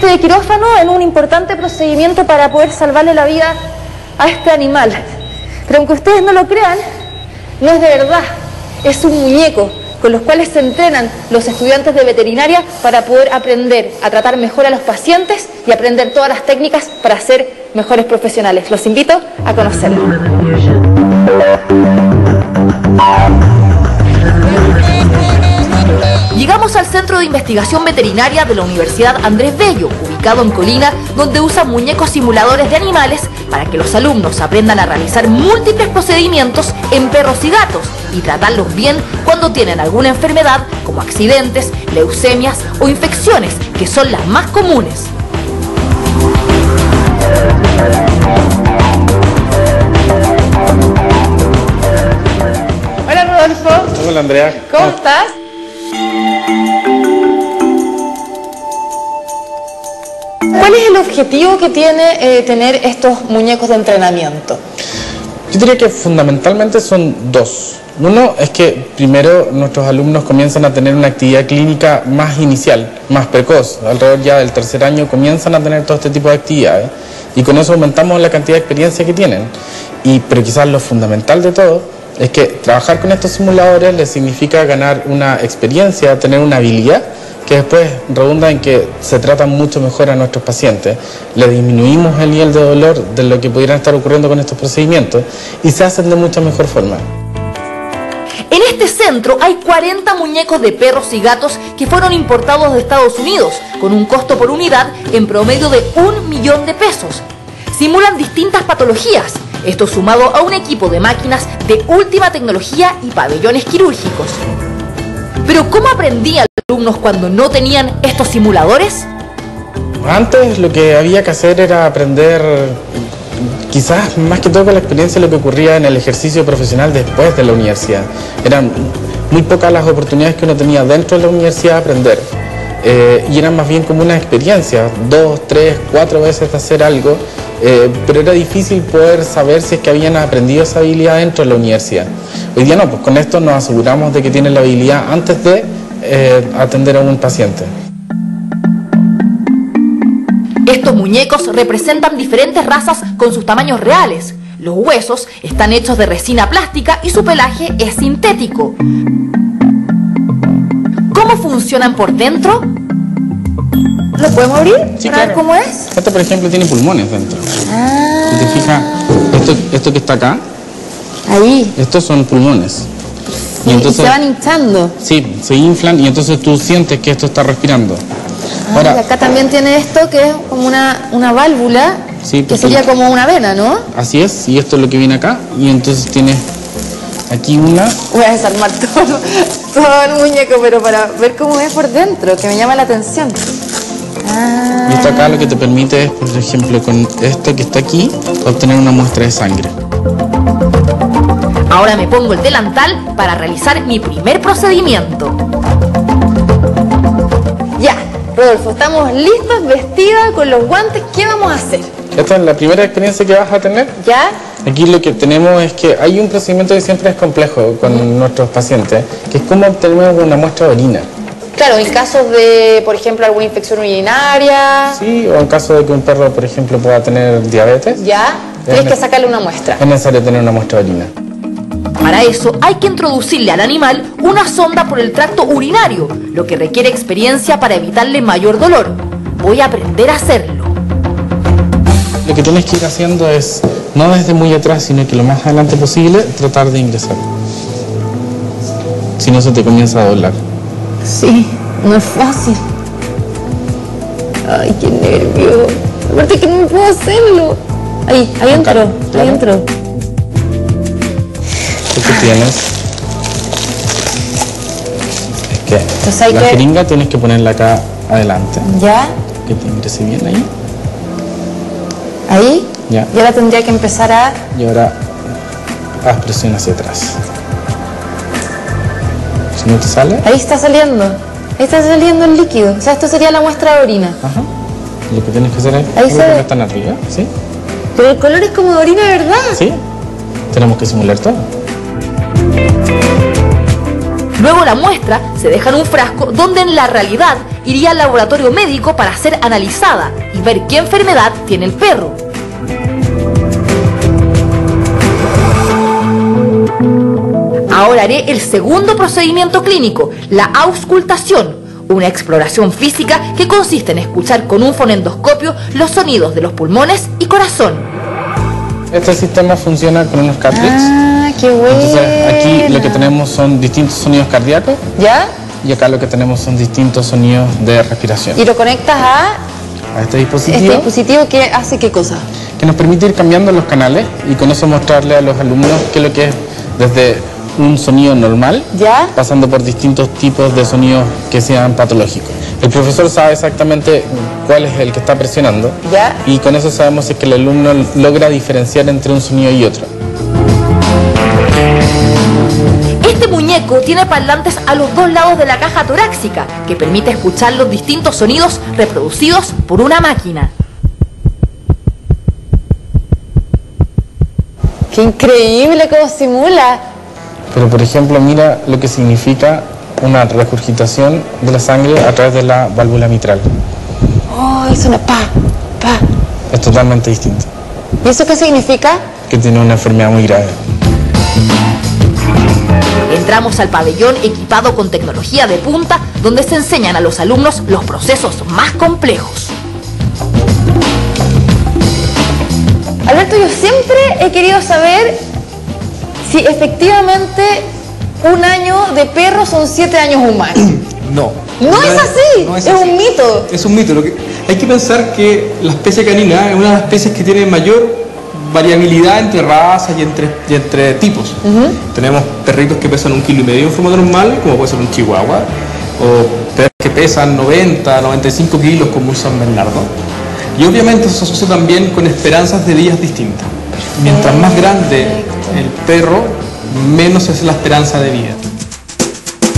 este quirófano en un importante procedimiento para poder salvarle la vida a este animal. Pero aunque ustedes no lo crean, no es de verdad, es un muñeco con los cuales se entrenan los estudiantes de veterinaria para poder aprender a tratar mejor a los pacientes y aprender todas las técnicas para ser mejores profesionales. Los invito a conocerlo. Llegamos al Centro de Investigación Veterinaria de la Universidad Andrés Bello, ubicado en Colina, donde usan muñecos simuladores de animales para que los alumnos aprendan a realizar múltiples procedimientos en perros y gatos y tratarlos bien cuando tienen alguna enfermedad como accidentes, leucemias o infecciones, que son las más comunes. Hola Rodolfo, Hola Andrea. ¿cómo estás? ¿Cuál es el objetivo que tiene eh, tener estos muñecos de entrenamiento? Yo diría que fundamentalmente son dos. Uno es que primero nuestros alumnos comienzan a tener una actividad clínica más inicial, más precoz. Alrededor ya del tercer año comienzan a tener todo este tipo de actividades y con eso aumentamos la cantidad de experiencia que tienen. Y, pero quizás lo fundamental de todo es que trabajar con estos simuladores les significa ganar una experiencia, tener una habilidad que después redunda en que se tratan mucho mejor a nuestros pacientes, le disminuimos el nivel de dolor de lo que pudieran estar ocurriendo con estos procedimientos y se hacen de mucha mejor forma. En este centro hay 40 muñecos de perros y gatos que fueron importados de Estados Unidos, con un costo por unidad en promedio de un millón de pesos. Simulan distintas patologías, esto sumado a un equipo de máquinas de última tecnología y pabellones quirúrgicos. Pero ¿cómo aprendían los alumnos cuando no tenían estos simuladores? Antes lo que había que hacer era aprender, quizás más que todo con la experiencia, lo que ocurría en el ejercicio profesional después de la universidad. Eran muy pocas las oportunidades que uno tenía dentro de la universidad de aprender. Eh, y eran más bien como una experiencia, dos, tres, cuatro veces de hacer algo, eh, pero era difícil poder saber si es que habían aprendido esa habilidad dentro de la universidad. Hoy día no, pues con esto nos aseguramos de que tienen la habilidad antes de eh, atender a un paciente. Estos muñecos representan diferentes razas con sus tamaños reales. Los huesos están hechos de resina plástica y su pelaje es sintético. ¿Cómo funcionan por dentro? ¿Lo podemos abrir? Sí, para ver claro. cómo es? Este, por ejemplo, tiene pulmones dentro. Ah, Si te fijas, esto, esto que está acá, ahí. estos son pulmones. Y, Y entonces, se van hinchando. sí, se inflan y entonces tú sientes que esto está respirando. Ah, y Ahora, acá también tiene esto que es como una, una válvula, Sí, que sería como una vena, ¿no? así es, y esto es lo que viene acá, y entonces tienes aquí una, Voy a desarmar todo, todo el muñeco, pero para ver cómo es por dentro, que me llama la atención. Ah, y esto acá lo que te permite es, por ejemplo, con esto que está aquí, obtener una muestra de sangre. Ahora me pongo el delantal para realizar mi primer procedimiento. ya, Rodolfo, estamos listos, vestida, con los guantes, ¿qué vamos a hacer? Esta es la primera experiencia que vas a tener. ¿Ya? Aquí lo que tenemos es que hay un procedimiento que siempre es complejo con nuestros pacientes, que es cómo obtenemos una muestra de orina. Claro, en casos de, por ejemplo, alguna infección urinaria, Sí, o en caso de que un perro, por ejemplo, pueda tener diabetes, ya, tienes que sacarle una muestra. es necesario tener una muestra de orina. Para eso hay que introducirle al animal una sonda por el tracto urinario, lo que requiere experiencia para evitarle mayor dolor. Voy a aprender a hacerlo. Lo que tienes que ir haciendo es, no desde muy atrás, sino que lo más adelante posible, tratar de ingresar. Si no, se te comienza a doblar. Sí, no es fácil. Ay, qué nervio. Aparte que no puedo hacerlo. Ahí, ahí entro, ahí entro. Lo que tienes es que Entonces la que- jeringa tienes que ponerla acá adelante, ¿Ya? que te ingrese bien ahí. Ahí. Ya. Y ahora tendría que empezar a... Y ahora haz presión hacia atrás. Si no te sale, Ahí está saliendo. Ahí está saliendo el líquido. O sea, esto sería la muestra de orina. ajá. Lo que tienes que hacer es Ahí se ve. están arriba, ¿sí? Pero el color es como de orina, ¿verdad? Sí. Tenemos que simular todo. Luego la muestra se deja en un frasco donde en la realidad iría al laboratorio médico para ser analizada y ver qué enfermedad tiene el perro. Ahora haré el segundo procedimiento clínico, la auscultación, una exploración física que consiste en escuchar con un fonendoscopio los sonidos de los pulmones y corazón. Este sistema funciona con unos cartridges. Ah, qué bueno. Entonces aquí lo que tenemos son distintos sonidos cardíacos ¿Ya? Y acá lo que tenemos son distintos sonidos de respiración. Y lo conectas a A este este dispositivo dispositivo que hace qué cosa. que nos permite ir cambiando los canales y con eso mostrarle a los alumnos qué es lo que es desde un sonido normal ¿Ya? pasando por distintos tipos de sonidos que sean patológicos. El profesor sabe exactamente cuál es el que está presionando ¿Ya? y con eso sabemos si es que el alumno logra diferenciar entre un sonido y otro. Este muñeco tiene parlantes a los dos lados de la caja torácica, que permite escuchar los distintos sonidos reproducidos por una máquina. Qué increíble cómo simula. Pero por ejemplo, mira lo que significa una regurgitación de la sangre a través de la válvula mitral. Oh, es una pa, pa. Es totalmente distinto, ¿Y eso qué significa? que tiene una enfermedad muy grave. Entramos al pabellón equipado con tecnología de punta, donde se enseñan a los alumnos los procesos más complejos. Alberto, yo siempre he querido saber si efectivamente un año de perro son siete años humanos. No. No es así, no es un mito. Es un mito. Lo que, hay que pensar que la especie canina es una de las especies que tiene mayor variabilidad entre razas y entre, y entre tipos. Tenemos perritos que pesan un kilo y medio en forma normal, como puede ser un chihuahua, o perros que pesan 90, 95 kilos como un San Bernardo. Y obviamente eso se asocia también con esperanzas de días distintas. Mientras más grande el perro, menos es la esperanza de vida.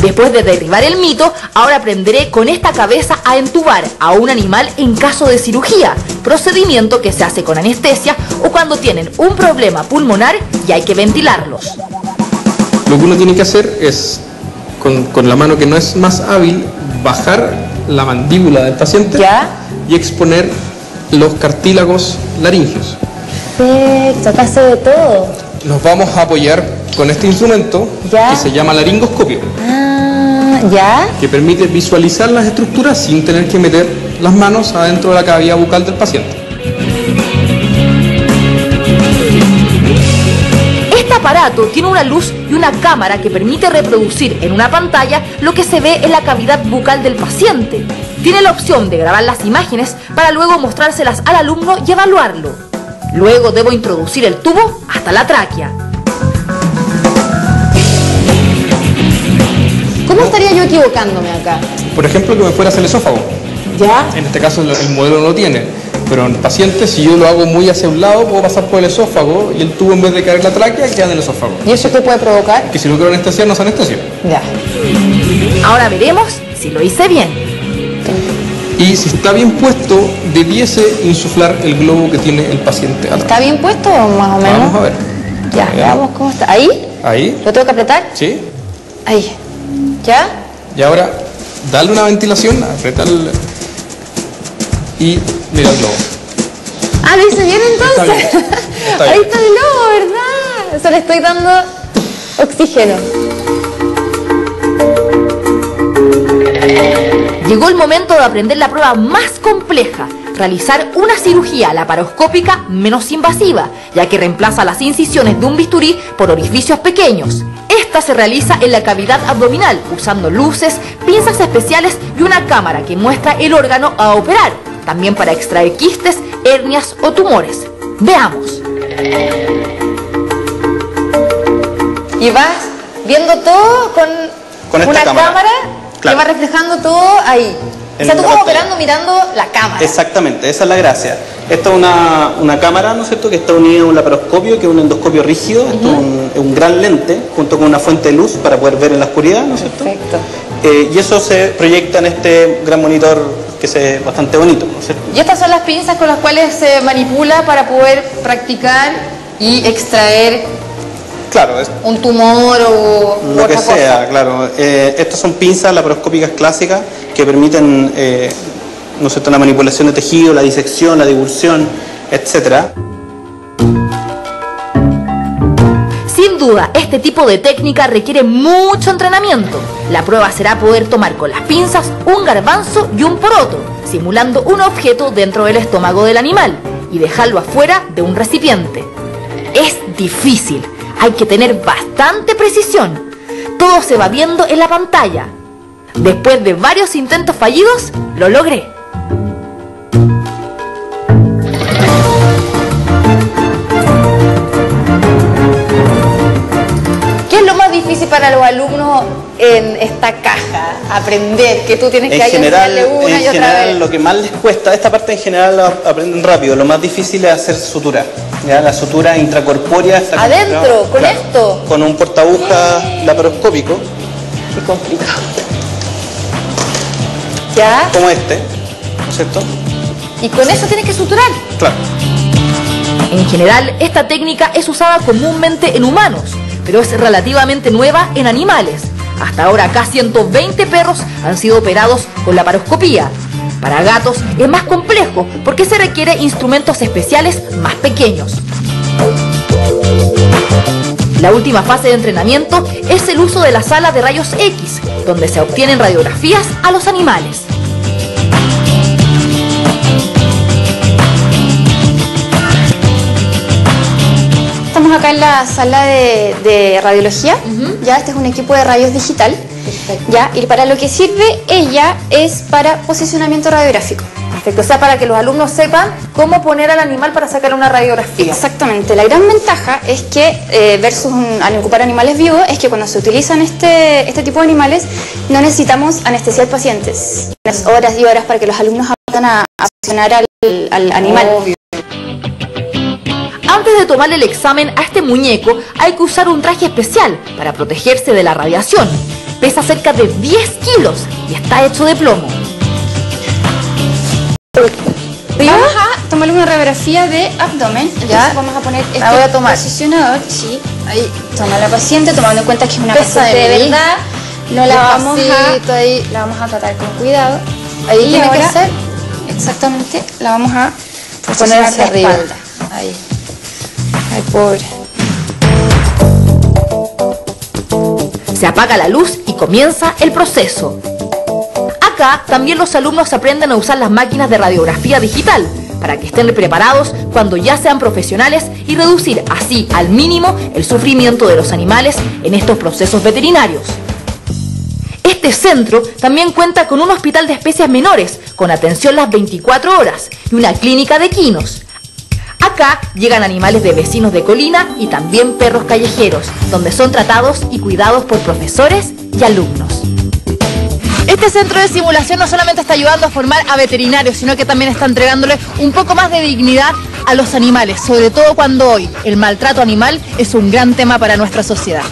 Después de derribar el mito, ahora aprenderé con esta cabeza a entubar a un animal en caso de cirugía, procedimiento que se hace con anestesia o cuando tienen un problema pulmonar y hay que ventilarlos. Lo que uno tiene que hacer es, con, con la mano que no es más hábil, bajar la mandíbula del paciente ¿Ya? y exponer los cartílagos laringeos. Perfecto, acá se ve todo. Nos vamos a apoyar con este instrumento ¿Ya? que se llama laringoscopio, Ah, ¿ya? que permite visualizar las estructuras sin tener que meter las manos adentro de la cavidad bucal del paciente. Este aparato tiene una luz y una cámara que permite reproducir en una pantalla lo que se ve en la cavidad bucal del paciente. Tiene la opción de grabar las imágenes para luego mostrárselas al alumno y evaluarlo. Luego debo introducir el tubo hasta la tráquea. ¿Cómo estaría yo equivocándome acá? Por ejemplo, que me fueras el esófago. ¿Ya? En este caso el, el modelo no lo tiene. Pero en pacientes, si yo lo hago muy hacia un lado, puedo pasar por el esófago y el tubo en vez de caer en la tráquea queda en el esófago. ¿Y eso qué puede provocar? Que si no quiero anestesiar, no se anestesia. Ya. Ahora veremos si lo hice bien. Y si está bien puesto, debiese insuflar el globo que tiene el paciente atrás. ¿Está bien puesto o más o menos? Vamos a ver. Ya, veamos cómo está. ¿Ahí? Ahí, ¿Lo tengo que apretar? sí. Ahí. ¿Ya? Y ahora, dale una ventilación, aprieta el... Y mira el globo. Ah, lo hice bien Está entonces. bien, está bien. Ahí está el globo, ¿verdad? Eso le estoy dando oxígeno. Llegó el momento de aprender la prueba más compleja, realizar una cirugía laparoscópica menos invasiva, ya que reemplaza las incisiones de un bisturí por orificios pequeños. Esta se realiza en la cavidad abdominal, usando luces, pinzas especiales y una cámara que muestra el órgano a operar, también para extraer quistes, hernias o tumores. Veamos. Y vas viendo todo con, Con esta una cámara, cámara. que Claro. va reflejando todo ahí. o sea, tú pantalla. operando mirando la cámara. Exactamente, esa es la gracia. Esta es una, una cámara, ¿no es cierto?, que está unida a un laparoscopio, que es un endoscopio rígido, esto es un, es un gran lente, junto con una fuente de luz para poder ver en la oscuridad, ¿no es cierto? Perfecto. Eh, y eso se proyecta en este gran monitor que ve bastante bonito, ¿no es cierto? Y estas son las pinzas con las cuales se manipula para poder practicar y extraer Claro, es un tumor o lo que otra sea, cosa. claro. Eh, estas son pinzas laparoscópicas clásicas que permiten eh, ¿no es cierto? la manipulación de tejido, la disección, la divulsión, etcétera. Sin duda, este tipo de técnica requiere mucho entrenamiento. La prueba será poder tomar con las pinzas un garbanzo y un poroto, simulando un objeto dentro del estómago del animal y dejarlo afuera de un recipiente. Es difícil, hay que tener bastante precisión. Todo se va viendo en la pantalla. Después de varios intentos fallidos, lo logré. Para los alumnos en esta caja? Aprender, que tú tienes que En general, una en y otra general vez. lo que más les cuesta, esta parte en general la aprenden rápido, lo más difícil es hacer sutura. ¿ya? La sutura intracorpórea está Adentro, con esto. Con un portabuja laparoscópico, Qué complicado. ¿Ya? como este, ¿no es cierto? Y con eso tienes que suturar. Claro. En general, esta técnica es usada comúnmente en humanos, pero es relativamente nueva en animales. Hasta ahora, acá 120 perros han sido operados con la paroscopía. Para gatos es más complejo porque se requiere instrumentos especiales más pequeños. La última fase de entrenamiento es el uso de la sala de rayos X, donde se obtienen radiografías a los animales. Estamos acá en la sala de, de radiología. Ya, este es un equipo de rayos digital. Ya, y para lo que sirve ella es para posicionamiento radiográfico. Perfecto. O sea, para que los alumnos sepan cómo poner al animal para sacar una radiografía. Exactamente. La gran ventaja es que, eh, versus un- al ocupar animales vivos, es que cuando se utilizan este, este tipo de animales, no necesitamos anestesiar pacientes. Horas y horas para que los alumnos aprendan a, a posicionar al, al animal. Obvio. Antes de tomarle el examen a este muñeco, hay que usar un traje especial para protegerse de la radiación. Pesa cerca de 10 kilos y está hecho de plomo. Vamos a tomarle una radiografía de abdomen. Entonces Ya. vamos a poner este La voy a tomar. posicionador. Sí, ahí toma la paciente, tomando en cuenta que es una Pesa paciente de de verdad. No la vamos a, ahí. la vamos a tratar con cuidado. Ahí y tiene que ahora, ser. Exactamente, la vamos a Poner hacia arriba. espalda. Ahí. Se apaga la luz y comienza el proceso. Acá también los alumnos aprenden a usar las máquinas de radiografía digital para que estén preparados cuando ya sean profesionales y reducir así al mínimo el sufrimiento de los animales en estos procesos veterinarios. Este centro también cuenta con un hospital de especies menores con atención las 24 horas y una clínica de quinos. Acá llegan animales de vecinos de colina y también perros callejeros, donde son tratados y cuidados por profesores y alumnos. Este centro de simulación no solamente está ayudando a formar a veterinarios, sino que también está entregándole un poco más de dignidad a los animales, sobre todo cuando hoy el maltrato animal es un gran tema para nuestra sociedad.